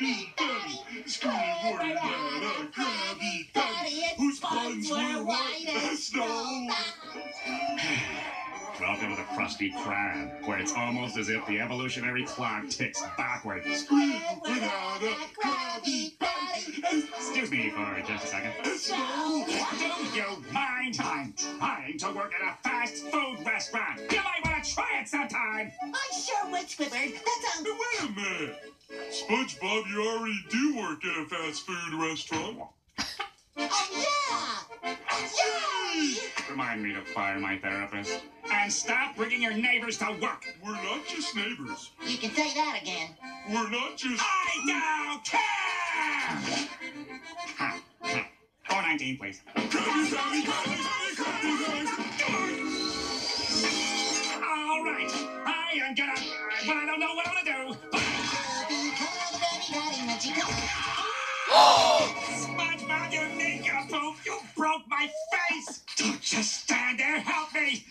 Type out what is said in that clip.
Welcome to the Krusty Krab, where it's almost as if the evolutionary clock ticks backwards. Screw without a grabby daddy. Excuse me for just a second. Do you mind? I'm trying to work at a fast food restaurant. You might want to try it sometime. I sure would, Squidward. That sounds... Wait a minute. SpongeBob, you already do work at a fast food restaurant. Oh, yeah! Yay! Remind me to fire my therapist. And stop bringing your neighbors to work. We're not just neighbors. You can say that again. We're not just. I don't care! Ha, ha. 419, please. All right. I am gonna... Well, I don't know what I'm gonna do. SpongeBob, your makeup poop! You broke my face! Don't just stand there, help me!